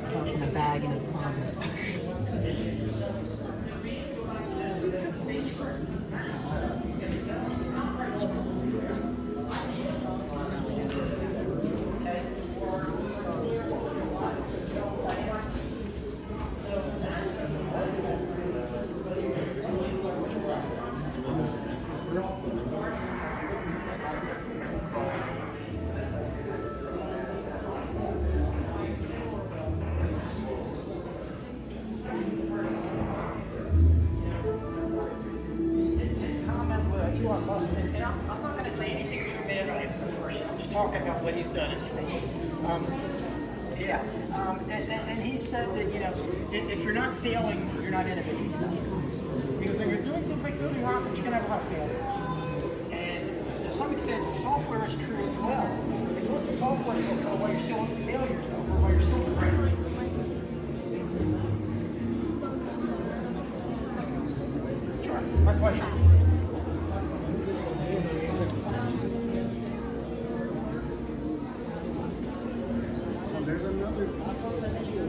stuff in a bag in his closet. And I'm, I'm not gonna say anything too bad on him I'm just talking about what he's done in schools. Um, yeah, um, and, and, he said that, you know, if, you're not failing, you're not innovating. Because when you're doing things like building rockets, you're gonna have a lot of failures. And to some extent, software is true as well. If you let the software go while you're still in failures, or while you're still. Sure, my pleasure. There's another